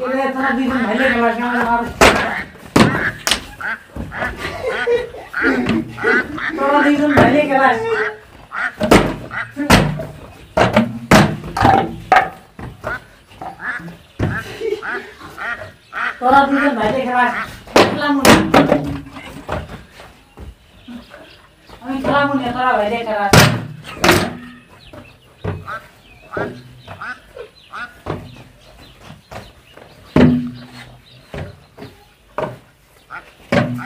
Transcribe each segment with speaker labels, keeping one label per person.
Speaker 1: तो थोड़ा दिन पहले
Speaker 2: के बाद तोरा दिन से बैठे के बाद अगला मुने अभी अगला मुने तोरा बैठे के बाद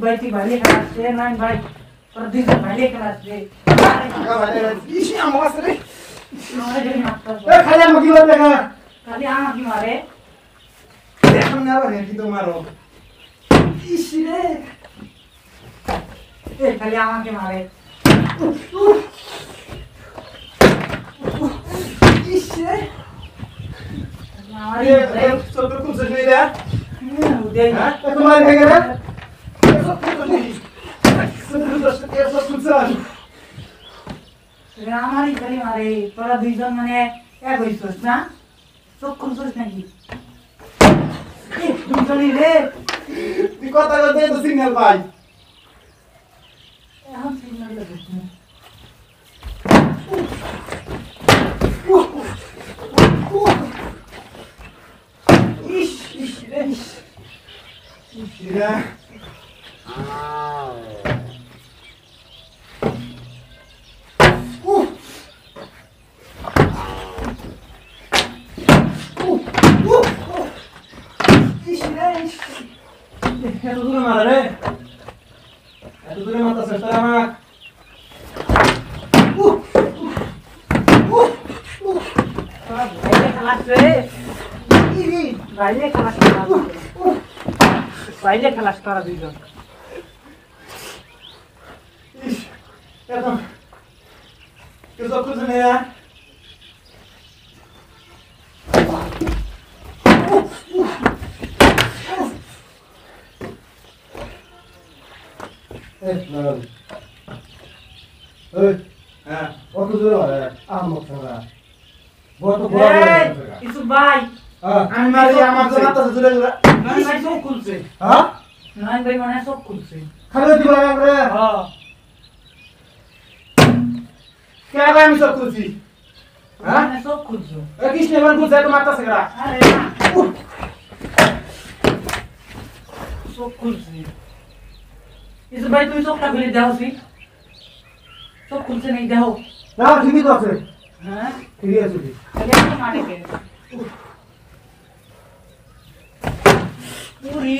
Speaker 2: बैठी भाले क्लास से नाइन भाई प्रदीप भाले क्लास रे इसी आवाज
Speaker 1: रे ए खाली हम
Speaker 2: की बात देखा खाली हम की मारे देखो ना रे की तो मारो
Speaker 1: इसी रे ए खाली हम के
Speaker 2: मारे इसी रे
Speaker 1: ये सब तो कुछ नहीं ना
Speaker 2: हम्म, उदय हां
Speaker 1: तो तुम्हारे घर Bardziej! Zapytasz, ja zarzucam!
Speaker 2: রামারি খালি মারে তোরা দুইজন মানে এক হইছিস না চোখ খুলছিস নাকি দুজনই রে
Speaker 1: তুই কথা কথা তো সিগন্যাল পাই
Speaker 2: এখন সিগন্যাল
Speaker 1: ইস ইস রে ইস ইস রে এত দূরে মারা রে এত দূরে মাথা চেষ্টা আমার
Speaker 2: বাইরে খেলাস তারা বাইরে খেলাস তারা দুইজন এখন
Speaker 3: Eu sou cozinheira. খালে
Speaker 2: দিবা
Speaker 1: কে আমি সব খুলছি হ্যাঁ
Speaker 2: সব মানে খুলছো
Speaker 1: এ কৃষ্ণ এবার খুলছে তো মাথা সেগরা
Speaker 2: আরে না সব খুলছি ইস ভাই তুমি সবটা খুলে দাও সি সব খুলছে নাই দাও
Speaker 3: না ঠিকই তো আছে
Speaker 2: হ্যাঁ
Speaker 3: ঠিকই আছে
Speaker 2: তাহলে আমি মারে কে পুরি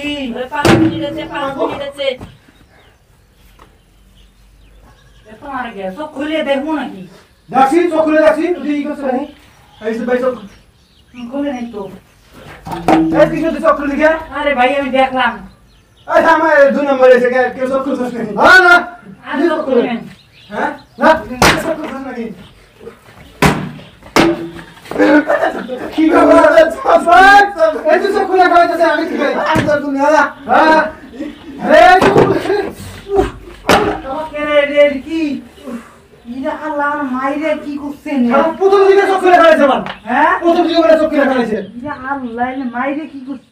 Speaker 4: পাঁচ মিনিট আছে পাঁচ মিনিট আছে
Speaker 2: তোমার গে চোখ খুলে দেখবো নাকি
Speaker 3: দেখছি চোখ খুলে দেখছি তুই কি করছিস নাকি
Speaker 1: এই যে ভাই চোখ
Speaker 2: খুলে নাই তো
Speaker 1: এই কিছু তো চোখ খুলে গিয়া
Speaker 2: আরে ভাই আমি দেখলাম
Speaker 1: এই আমার দুই নম্বরে এসে গেল কেউ চোখ খুলছিস নাকি
Speaker 3: হ্যাঁ না
Speaker 2: আজ চোখ খুলে
Speaker 1: হ্যাঁ
Speaker 3: না
Speaker 1: চোখ খুলছিস নাকি
Speaker 3: কি ব্যাপার এই তো চোখ খুলে খাওয়াইতেছে আমি কি করি
Speaker 1: আমি তো তুমি
Speaker 3: হ্যাঁ
Speaker 2: এর কি ইরা মাইরে কি করছেন
Speaker 3: প্রথম দিকে চোখ খুলে ফেলেছে
Speaker 2: হ্যাঁ
Speaker 3: প্রথম দিকে চোখ খুলে
Speaker 2: ফেলেছে মাইরে কি করছে